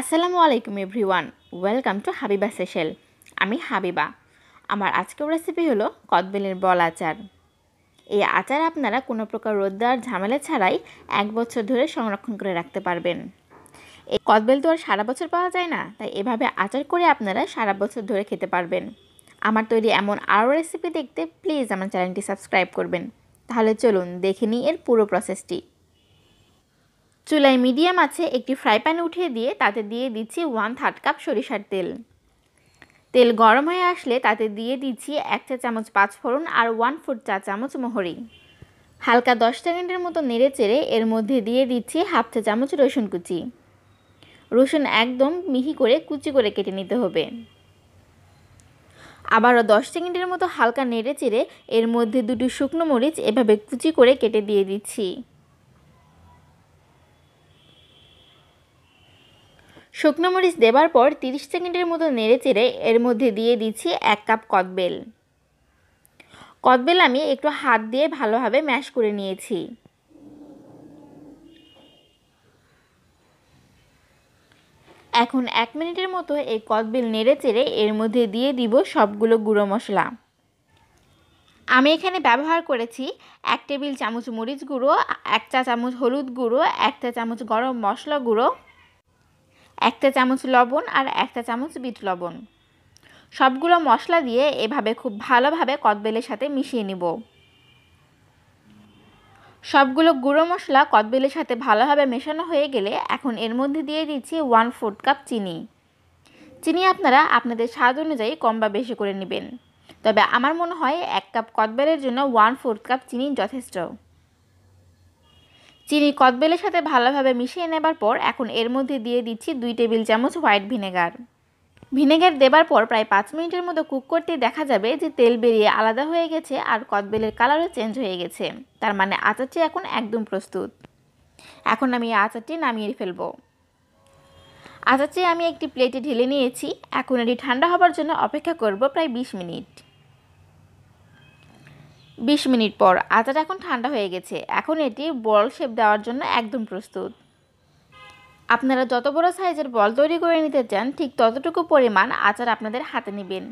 আসসালামু আলাইকুম everyone, welcome to Habiba সেশেল আমি হাবিবা। আমার আজকের রেসিপি হলো কদবেলের বল আচার। এই আচার আপনারা কোনো প্রকার রোদ দেওয়ার ঝামেলা ছাড়াই এক বছর ধরে সংরক্ষণ করে রাখতে পারবেন। এই কদবেল তো আর সারা বছর পাওয়া যায় না, তাই এভাবে আচার করে আপনারা সারা বছর ধরে খেতে পারবেন। আমার তৈরি এমন আরও রেসিপি দেখতে প্লিজ আমার চ্যানেলটি সাবস্ক্রাইব করবেন। তাহলে চলুন দেখে নিই এর পুরো প্রসেসটি চুলায় মিডিয়াম আছে, একটি ফ্রাই প্যান উঠিয়ে দিয়ে তাতে দিয়ে দিচ্ছি ওয়ান থার্ড কাপ সরিষার তেল। তেল গরম হয়ে আসলে তাতে দিয়ে দিচ্ছি এক চা চামচ পাঁচ ফোড়ন আর ওয়ান ফুট চা চামচ মোহরি। হালকা দশ সেকেন্ডের মতো নেড়ে চেড়ে এর মধ্যে দিয়ে দিচ্ছি হাফ চা চামচ রসুন কুচি। রসুন একদম মিহি করে কুচি করে কেটে নিতে হবে। আবারও দশ সেকেন্ডের মতো হালকা নেড়ে চেড়ে এর মধ্যে দুটি শুকনো মরিচ এভাবে কুচি করে কেটে দিয়ে দিচ্ছি। শুকনো মরিচ দেবার পর তিরিশ সেকেন্ডের মতো নেড়ে চেড়ে এর মধ্যে দিয়ে দিচ্ছি এক কাপ কদবেল। কদবেল আমি একটু হাত দিয়ে ভালোভাবে ম্যাশ করে নিয়েছি। এখন এক মিনিটের মতো এই কদবেল নেড়ে চেড়ে এর মধ্যে দিয়ে দিব সবগুলো গুঁড়ো মশলা। আমি এখানে ব্যবহার করেছি এক টেবিল চামচ মরিচ গুঁড়ো, এক চা চামচ হলুদ গুঁড়ো, এক চা চামচ গরম মশলা গুঁড়ো একটা চামচ লবণ আর একটা চামচ বিট লবণ। সবগুলো মশলা দিয়ে এভাবে খুব ভালোভাবে কদবেলের সাথে মিশিয়ে নিব। সবগুলো গুঁড়ো মশলা কদবেলের সাথে ভালোভাবে মেশানো হয়ে গেলে এখন এর মধ্যে দিয়ে দিচ্ছি ওয়ান ফোর্থ কাপ চিনি। চিনি আপনারা আপনাদের স্বাদ অনুযায়ী কম বা বেশি করে নেবেন। তবে আমার মনে হয় এক কাপ কদবেলের জন্য ওয়ান ফোর্থ কাপ চিনি যথেষ্ট। চিনি কদবেলের সাথে ভালোভাবে মিশিয়ে নেবার পর এখন এর মধ্যে দিয়ে দিচ্ছি দুই টেবিল চামচ হোয়াইট ভিনেগার। ভিনেগার দেবার পর প্রায় পাঁচ মিনিটের মতো কুক করতে দেখা যাবে যে তেল বেরিয়ে আলাদা হয়ে গেছে আর কদবেলের কালারও চেঞ্জ হয়ে গেছে। তার মানে আচারটি এখন একদম প্রস্তুত। এখন আমি আচারটি নামিয়ে ফেলব। আচারটি আমি একটি প্লেটে ঢেলে নিয়েছি। এখন এটি ঠান্ডা হবার জন্য অপেক্ষা করব প্রায় বিশ মিনিট। বিশ মিনিট পর। আচার এখন ঠান্ডা হয়ে গেছে। এখন এটি বল শেপ দেওয়ার জন্য একদম প্রস্তুত। আপনারা যত বড় সাইজের বল তৈরি করে নিতে চান, ঠিক ততটুকু পরিমাণ আচার আপনাদের হাতে নেবেন।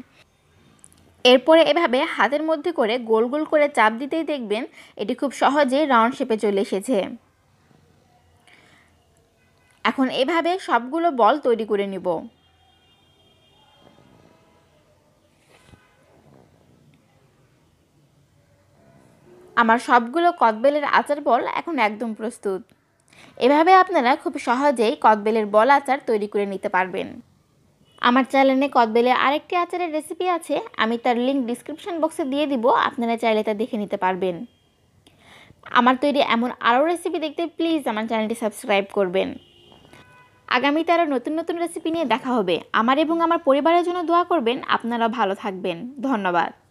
এরপরে এভাবে হাতের মধ্যে করে গোল গোল করে চাপ দিতেই দেখবেন এটি খুব সহজেই রাউন্ড শেপে চলে এসেছে। এখন এভাবে সবগুলো বল তৈরি করে নিব। আমার সবগুলো কদবেলের আচার বল এখন একদম প্রস্তুত। এভাবে আপনারা খুব সহজেই কদবেলের বল আচার তৈরি করে নিতে পারবেন। আমার চ্যানেলে কদবেলের আরেকটি আচারের রেসিপি আছে, আমি তার লিঙ্ক ডিসক্রিপশন বক্সে দিয়ে দিব, আপনারা চাইলে তা দেখে নিতে পারবেন। আমার তৈরি এমন আরও রেসিপি দেখতে প্লিজ আমার চ্যানেলটি সাবস্ক্রাইব করবেন। আগামীতে আরও নতুন নতুন রেসিপি নিয়ে দেখা হবে। আমার এবং আমার পরিবারের জন্য দোয়া করবেন আপনারা ভালো থাকবেন। ধন্যবাদ।